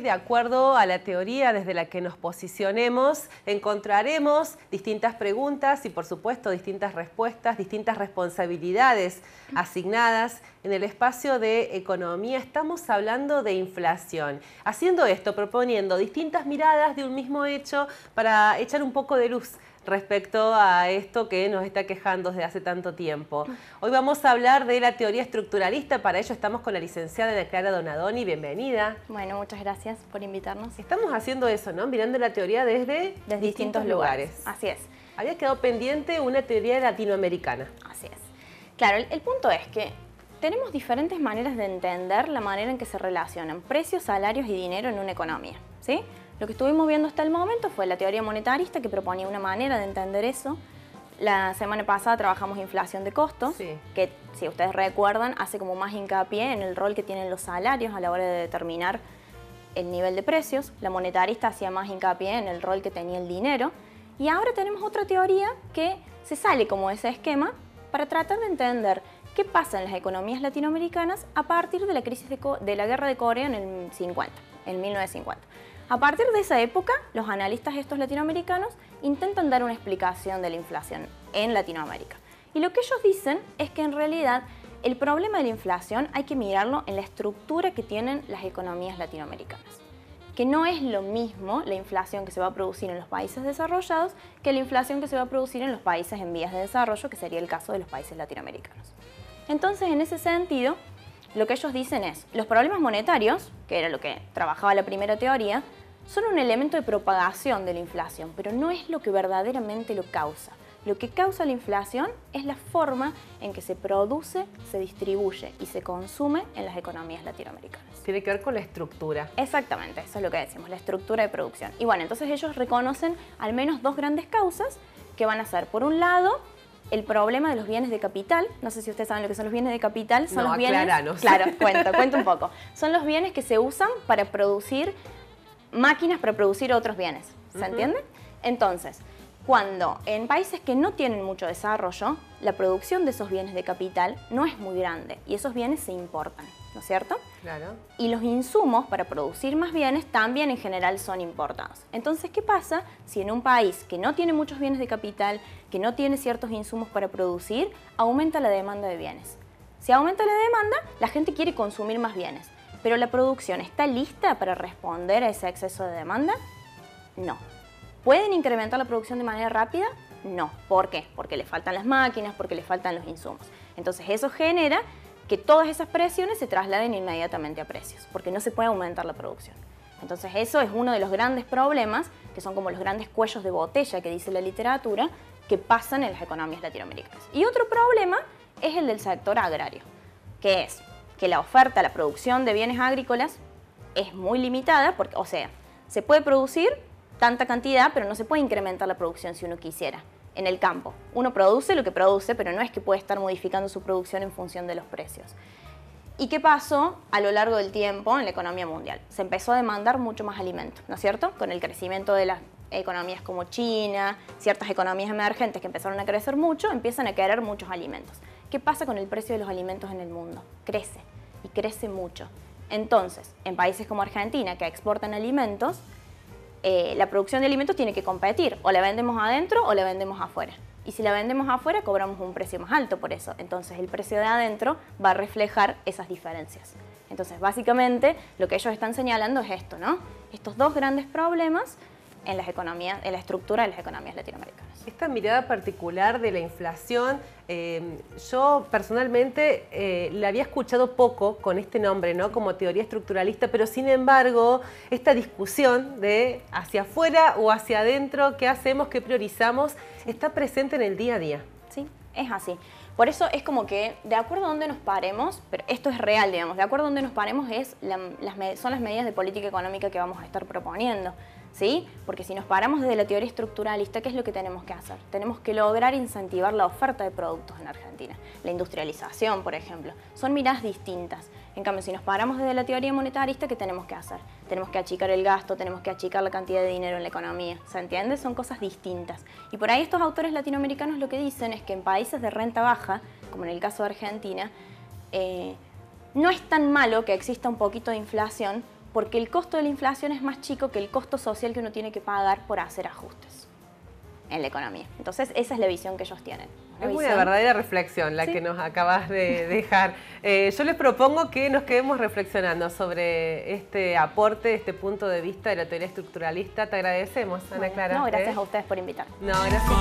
de acuerdo a la teoría desde la que nos posicionemos, encontraremos distintas preguntas y por supuesto distintas respuestas, distintas responsabilidades asignadas en el espacio de economía. Estamos hablando de inflación. Haciendo esto, proponiendo distintas miradas de un mismo hecho para echar un poco de luz respecto a esto que nos está quejando desde hace tanto tiempo. Hoy vamos a hablar de la teoría estructuralista, para ello estamos con la licenciada Ana Clara Donadoni, bienvenida. Bueno, muchas gracias por invitarnos. Estamos haciendo eso, ¿no? Mirando la teoría desde, distintos, lugares. Así es. Había quedado pendiente una teoría latinoamericana. Así es. Claro, el, el punto es que tenemos diferentes maneras de entender la manera en que se relacionan precios, salarios y dinero en una economía, ¿sí? Lo que estuvimos viendo hasta el momento fue la teoría monetarista que proponía una manera de entender eso. La semana pasada trabajamos inflación de costos, que si ustedes recuerdan hace como más hincapié en el rol que tienen los salarios a la hora de determinar el nivel de precios. La monetarista hacía más hincapié en el rol que tenía el dinero. Y ahora tenemos otra teoría que se sale como ese esquema para tratar de entender qué pasa en las economías latinoamericanas a partir de la crisis de, de la guerra de Corea en el 50, en 1950. A partir de esa época, los analistas estos latinoamericanos intentan dar una explicación de la inflación en Latinoamérica. Y lo que ellos dicen es que en realidad el problema de la inflación hay que mirarlo en la estructura que tienen las economías latinoamericanas. Que no es lo mismo la inflación que se va a producir en los países desarrollados que la inflación que se va a producir en los países en vías de desarrollo, que sería el caso de los países latinoamericanos. Entonces, en ese sentido, lo que ellos dicen es, los problemas monetarios, que era lo que trabajaba la primera teoría, son un elemento de propagación de la inflación, pero no es lo que verdaderamente lo causa. Lo que causa la inflación es la forma en que se produce, se distribuye y se consume en las economías latinoamericanas. Tiene que ver con la estructura. Exactamente, eso es lo que decimos, la estructura de producción. Y bueno, entonces ellos reconocen al menos dos grandes causas que van a ser, por un lado, el problema de los bienes de capital. No sé si ustedes saben lo que son los bienes de capital. Son los bienes. Claro, cuento, cuento un poco. Son los bienes que se usan para producir máquinas para producir otros bienes. ¿Se entiende? Entonces, cuando en países que no tienen mucho desarrollo, la producción de esos bienes de capital no es muy grande y esos bienes se importan, ¿no es cierto? Claro. Y los insumos para producir más bienes también en general son importados. Entonces, ¿qué pasa si en un país que no tiene muchos bienes de capital, que no tiene ciertos insumos para producir, aumenta la demanda de bienes? Si aumenta la demanda, la gente quiere consumir más bienes. Pero la producción está lista para responder a ese exceso de demanda? No. ¿Pueden incrementar la producción de manera rápida? No. ¿Por qué? Porque le faltan las máquinas, porque le faltan los insumos. Entonces eso genera que todas esas presiones se trasladen inmediatamente a precios, porque no se puede aumentar la producción. Entonces eso es uno de los grandes problemas, que son como los grandes cuellos de botella que dice la literatura, que pasan en las economías latinoamericanas. Y otro problema es el del sector agrario, que es que la oferta, la producción de bienes agrícolas es muy limitada, porque, o sea, se puede producir tanta cantidad, pero no se puede incrementar la producción si uno quisiera en el campo. Uno produce lo que produce, pero no es que puede estar modificando su producción en función de los precios. ¿Y qué pasó a lo largo del tiempo en la economía mundial? Se empezó a demandar mucho más alimento, ¿no es cierto? Con el crecimiento de las economías como China, ciertas economías emergentes que empezaron a crecer mucho, empiezan a querer muchos alimentos. ¿Qué pasa con el precio de los alimentos en el mundo? Crece y crece mucho. Entonces, en países como Argentina, que exportan alimentos, eh, la producción de alimentos tiene que competir. O la vendemos adentro o la vendemos afuera. Y si la vendemos afuera, cobramos un precio más alto por eso. Entonces, el precio de adentro va a reflejar esas diferencias. Entonces, básicamente, lo que ellos están señalando es esto, ¿no? Estos dos grandes problemas en las economías, en la estructura de las economías latinoamericanas. Esta mirada particular de la inflación, eh, yo personalmente eh, la había escuchado poco con este nombre, ¿no? Como teoría estructuralista, pero sin embargo, esta discusión de hacia afuera o hacia adentro, qué hacemos, qué priorizamos, está presente en el día a día. Sí, es así. Por eso es como que, de acuerdo a dónde nos paremos, pero esto es real, digamos, de acuerdo a dónde nos paremos es las, son las medidas de política económica que vamos a estar proponiendo. ¿Sí? Porque si nos paramos desde la teoría estructuralista, ¿qué es lo que tenemos que hacer? Tenemos que lograr incentivar la oferta de productos en Argentina. La industrialización, por ejemplo. Son miradas distintas. En cambio, si nos paramos desde la teoría monetarista, ¿qué tenemos que hacer? Tenemos que achicar el gasto, tenemos que achicar la cantidad de dinero en la economía. ¿Se entiende? Son cosas distintas. Y por ahí estos autores latinoamericanos lo que dicen es que en países de renta baja, como en el caso de Argentina, eh, no es tan malo que exista un poquito de inflación porque el costo de la inflación es más chico que el costo social que uno tiene que pagar por hacer ajustes en la economía. Entonces, esa es la visión que ellos tienen. es una verdadera reflexión la que nos acabas de dejar. Eh, yo les propongo que nos quedemos reflexionando sobre este aporte, este punto de vista de la teoría estructuralista. Te agradecemos, Ana Clara. No, gracias ¿eh? a ustedes por invitarme. No, gracias.